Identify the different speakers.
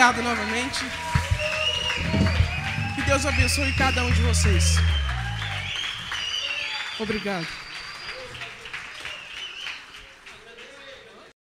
Speaker 1: obrigado novamente. Que Deus abençoe cada um de vocês. Obrigado.